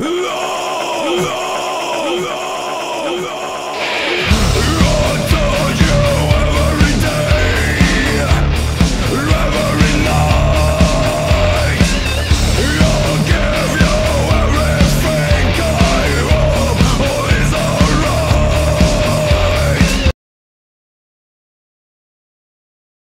Lord!